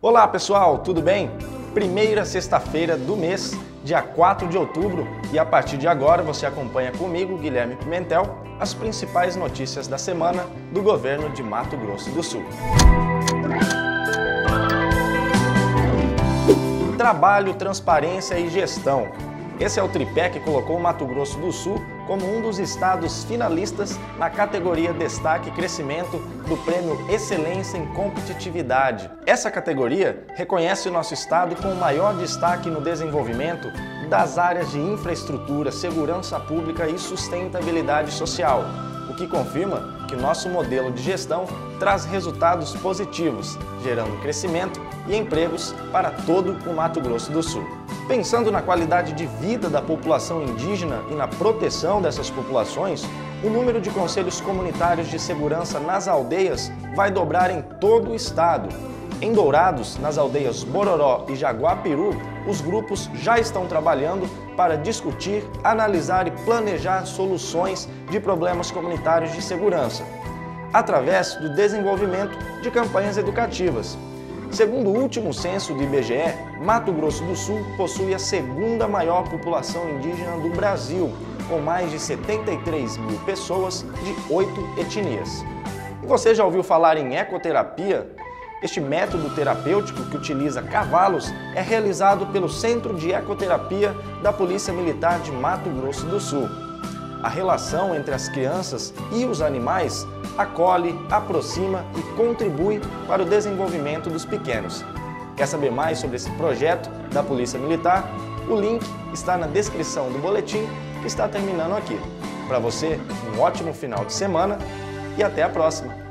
Olá pessoal, tudo bem? Primeira sexta-feira do mês, dia 4 de outubro, e a partir de agora você acompanha comigo, Guilherme Pimentel, as principais notícias da semana do governo de Mato Grosso do Sul. Trabalho, transparência e gestão. Esse é o tripé que colocou o Mato Grosso do Sul como um dos estados finalistas na categoria Destaque Crescimento do Prêmio Excelência em Competitividade. Essa categoria reconhece o nosso estado com o maior destaque no desenvolvimento das áreas de infraestrutura, segurança pública e sustentabilidade social, o que confirma que nosso modelo de gestão traz resultados positivos, gerando crescimento e empregos para todo o Mato Grosso do Sul. Pensando na qualidade de vida da população indígena e na proteção dessas populações, o número de conselhos comunitários de segurança nas aldeias vai dobrar em todo o estado. Em Dourados, nas aldeias Bororó e Jaguapiru, os grupos já estão trabalhando para discutir, analisar e planejar soluções de problemas comunitários de segurança, através do desenvolvimento de campanhas educativas, Segundo o último censo do IBGE, Mato Grosso do Sul possui a segunda maior população indígena do Brasil, com mais de 73 mil pessoas de oito etnias. E você já ouviu falar em ecoterapia? Este método terapêutico que utiliza cavalos é realizado pelo Centro de Ecoterapia da Polícia Militar de Mato Grosso do Sul. A relação entre as crianças e os animais acolhe, aproxima e contribui para o desenvolvimento dos pequenos. Quer saber mais sobre esse projeto da Polícia Militar? O link está na descrição do boletim que está terminando aqui. Para você, um ótimo final de semana e até a próxima!